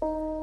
you